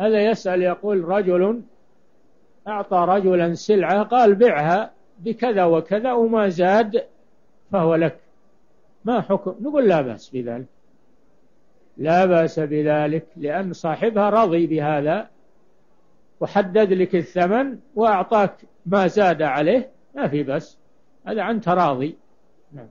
هذا يسأل يقول رجل أعطى رجلا سلعة قال بعها بكذا وكذا وما زاد فهو لك. ما حكم؟ نقول لا بأس بذلك. لا بأس بذلك لأن صاحبها رضي بهذا وحدد لك الثمن وأعطاك ما زاد عليه ما في بس هذا عن تراضي نعم.